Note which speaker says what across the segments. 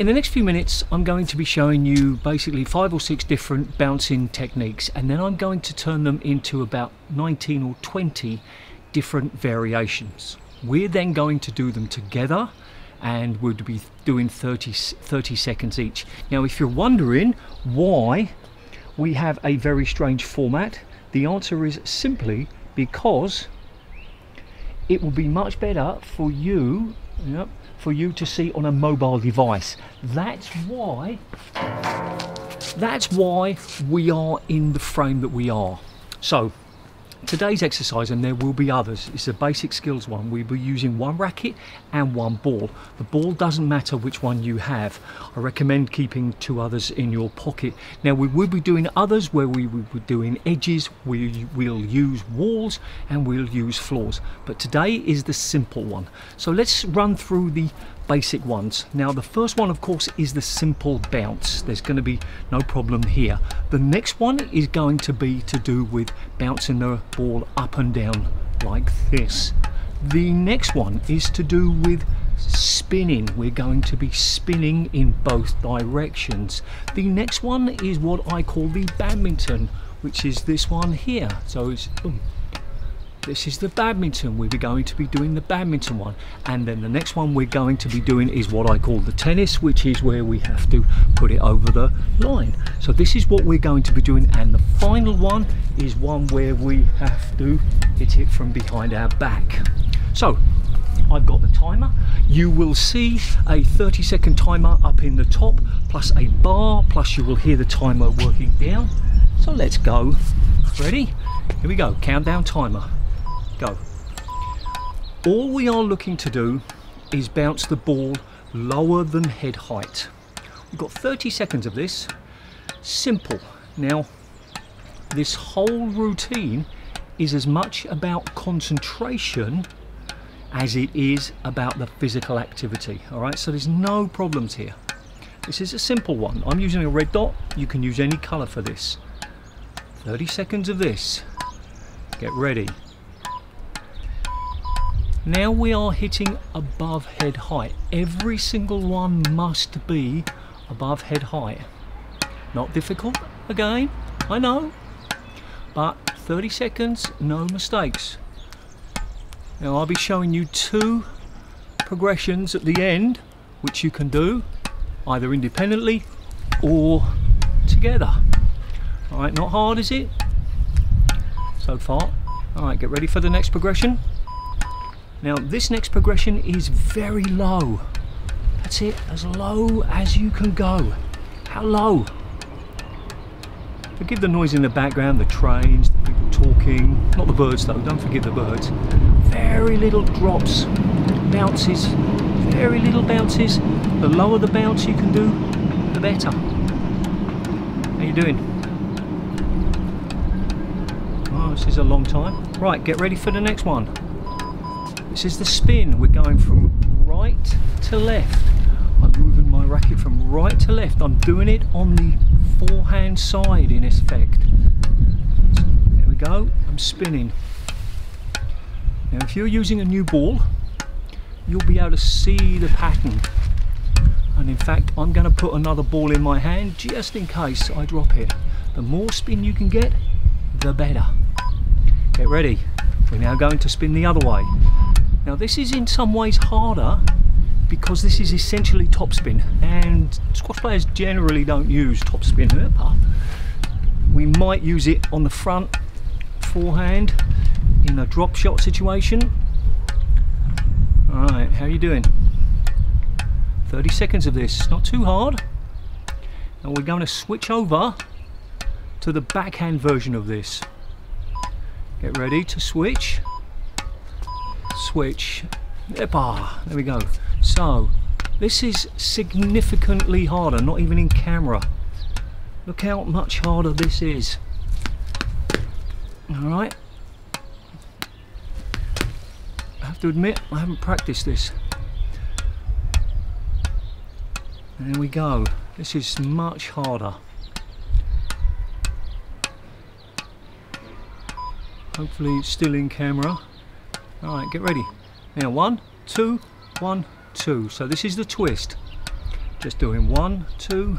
Speaker 1: In the next few minutes, I'm going to be showing you basically five or six different bouncing techniques, and then I'm going to turn them into about 19 or 20 different variations. We're then going to do them together and we'll be doing 30, 30 seconds each. Now, if you're wondering why we have a very strange format, the answer is simply because it will be much better for you yep, for you to see on a mobile device. That's why that's why we are in the frame that we are. So Today's exercise, and there will be others, is a basic skills one. We'll be using one racket and one ball. The ball doesn't matter which one you have. I recommend keeping two others in your pocket. Now we will be doing others where we will be doing edges, we will use walls and we'll use floors. But today is the simple one. So let's run through the basic ones. Now the first one of course is the simple bounce. There's going to be no problem here. The next one is going to be to do with bouncing the ball up and down like this. The next one is to do with spinning. We're going to be spinning in both directions. The next one is what I call the badminton, which is this one here. So it's boom, this is the badminton we're going to be doing the badminton one and then the next one we're going to be doing is what I call the tennis which is where we have to put it over the line so this is what we're going to be doing and the final one is one where we have to hit it from behind our back so I've got the timer. You will see a 30 second timer up in the top, plus a bar, plus you will hear the timer working down. So let's go. Ready? Here we go, countdown timer go. All we are looking to do is bounce the ball lower than head height. We've got 30 seconds of this. Simple. Now, this whole routine is as much about concentration as it is about the physical activity. All right, so there's no problems here. This is a simple one. I'm using a red dot. You can use any color for this. 30 seconds of this. Get ready. Now we are hitting above head height. Every single one must be above head height. Not difficult, again, I know, but 30 seconds, no mistakes. Now I'll be showing you two progressions at the end, which you can do either independently or together. All right, not hard, is it? So far. All right, get ready for the next progression. Now this next progression is very low. That's it, as low as you can go. How low? Forgive the noise in the background, the trains, the people talking, not the birds though, don't forget the birds. Very little drops, bounces, very little bounces. The lower the bounce you can do, the better. How you doing? Oh, this is a long time. Right, get ready for the next one. This is the spin. We're going from right to left. I'm moving my racket from right to left. I'm doing it on the forehand side in effect. There we go. I'm spinning. Now if you're using a new ball, you'll be able to see the pattern. And in fact, I'm going to put another ball in my hand just in case I drop it. The more spin you can get, the better. Get ready. We're now going to spin the other way. Now this is in some ways harder because this is essentially topspin and squash players generally don't use topspin We might use it on the front forehand in a drop shot situation. Alright, how are you doing? 30 seconds of this, not too hard. And we're going to switch over to the backhand version of this. Get ready to switch switch. There we go. So, this is significantly harder, not even in camera. Look how much harder this is. Alright. I have to admit, I haven't practiced this. There we go. This is much harder. Hopefully it's still in camera. All right, get ready. Now one, two, one, two. So this is the twist. Just doing one, two,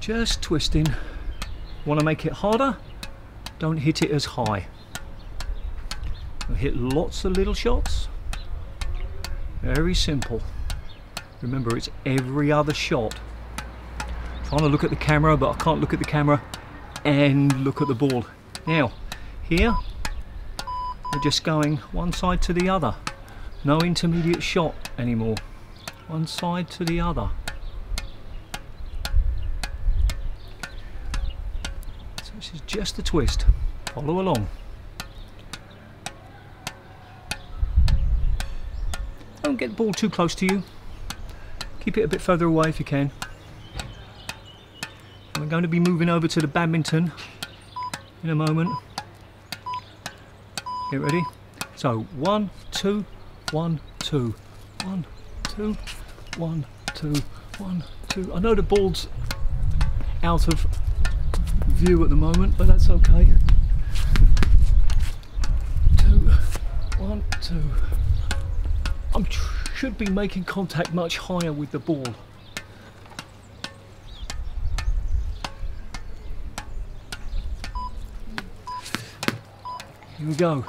Speaker 1: just twisting. Want to make it harder? Don't hit it as high. I'll hit lots of little shots. Very simple. Remember, it's every other shot. Trying to look at the camera, but I can't look at the camera and look at the ball. Now, here, we're just going one side to the other. No intermediate shot anymore. One side to the other. So this is just a twist. Follow along. Don't get the ball too close to you. Keep it a bit further away if you can. We're going to be moving over to the badminton in a moment. Get ready. So one, two, one, two, one, two, one, two, one, two. I know the ball's out of view at the moment, but that's okay. Two, one, two. I should be making contact much higher with the ball. Here we go.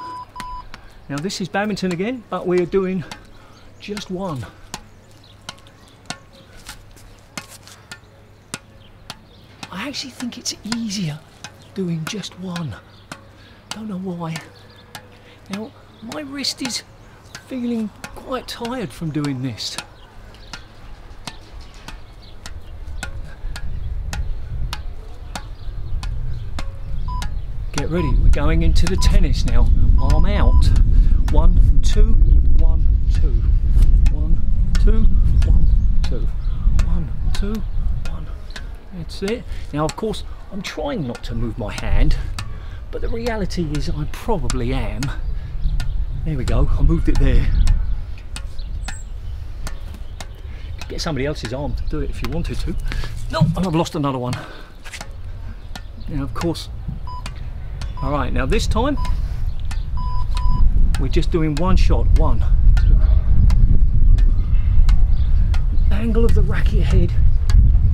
Speaker 1: Now this is badminton again, but we are doing just one. I actually think it's easier doing just one. Don't know why. Now, my wrist is feeling quite tired from doing this. Get ready, we're going into the tennis now. Arm out. One, two, one, two. One, two, one, two. One, two, one. That's it. Now, of course, I'm trying not to move my hand, but the reality is I probably am. There we go, I moved it there. Get somebody else's arm to do it if you wanted to. No, and I've lost another one. Now, of course, all right, now this time, we're just doing one shot. One. Angle of the racket head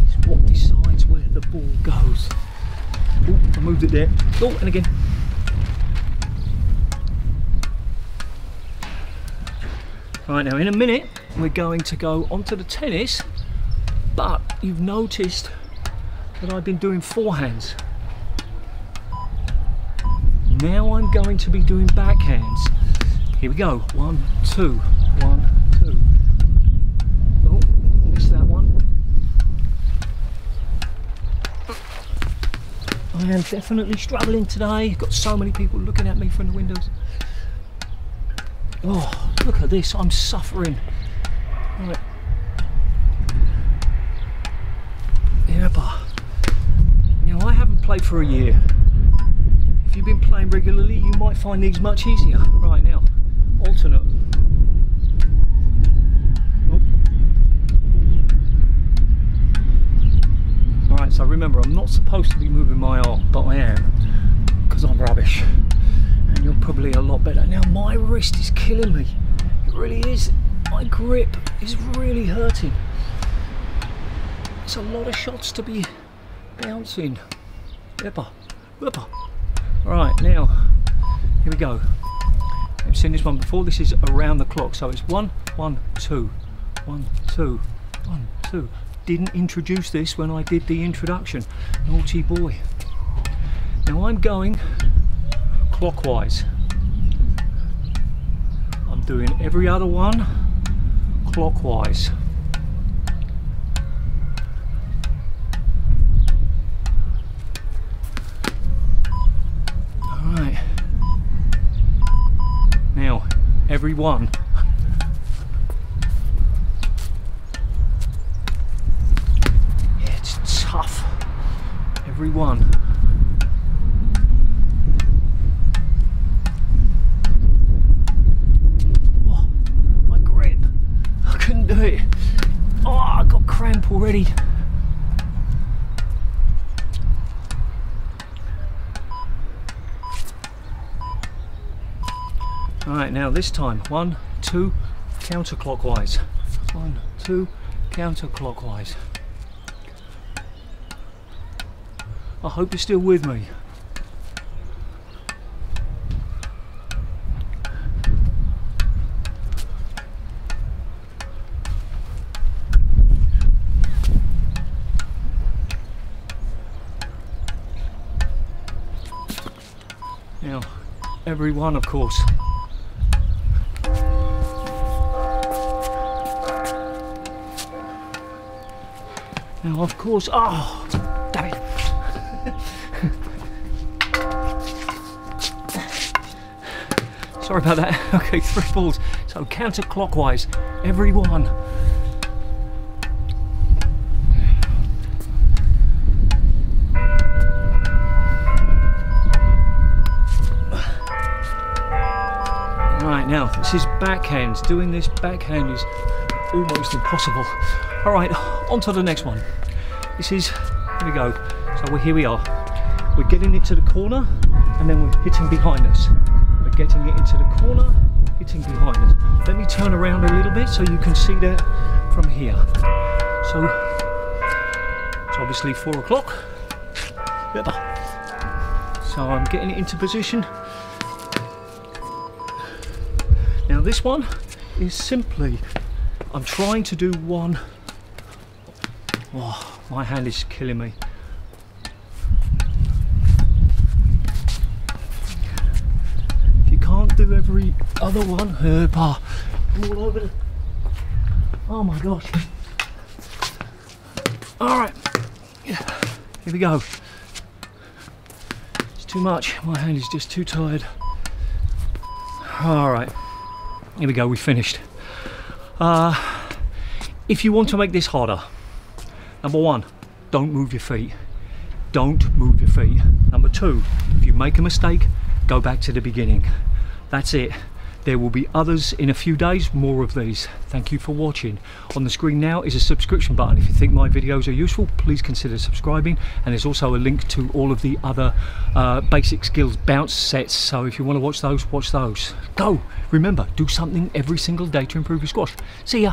Speaker 1: is what decides where the ball goes. I moved it there. Oh, and again. Right now, in a minute, we're going to go onto the tennis, but you've noticed that I've been doing forehands. Now I'm going to be doing backhands. Here we go. One, two, one, two. Oh, missed that one. I am definitely struggling today. Got so many people looking at me from the windows. Oh, look at this. I'm suffering. Right. Now I haven't played for a year If you've been playing regularly, you might find these much easier. Right now, Oh. Alright, so remember, I'm not supposed to be moving my arm, but I am, because I'm rubbish. And you're probably a lot better. Now, my wrist is killing me. It really is. My grip is really hurting. It's a lot of shots to be bouncing. Whipper, whipper. Right, now, here we go. I've seen this one before. This is around the clock. So it's one, one, two, one, two, one, two. Didn't introduce this when I did the introduction. Naughty boy. Now I'm going clockwise. I'm doing every other one clockwise. Every one. Yeah, it's tough. Every one. Oh, my grip. I couldn't do it. Oh, I got cramp already. All right, now this time, one, two, counterclockwise. One, two, counterclockwise. I hope you're still with me. Now, every one, of course. Now, of course, oh, damn it. Sorry about that. Okay, three balls. So counterclockwise, every one. Right now, this is backhand. Doing this backhand is almost impossible. All right, on to the next one. This is, here we go. So we're, here we are. We're getting it to the corner and then we're hitting behind us. We're getting it into the corner, hitting behind us. Let me turn around a little bit so you can see that from here. So it's obviously four o'clock. So I'm getting it into position. Now this one is simply, I'm trying to do one. Oh, my hand is killing me. If you can't do every other one, herpa, all over the, oh my gosh. All right, here we go. It's too much, my hand is just too tired. All right. Here we go, we finished. Uh, if you want to make this harder, number one, don't move your feet. Don't move your feet. Number two, if you make a mistake, go back to the beginning. That's it. There will be others in a few days, more of these. Thank you for watching. On the screen now is a subscription button. If you think my videos are useful, please consider subscribing. And there's also a link to all of the other uh, basic skills bounce sets. So if you want to watch those, watch those. Go! Remember, do something every single day to improve your squash. See ya!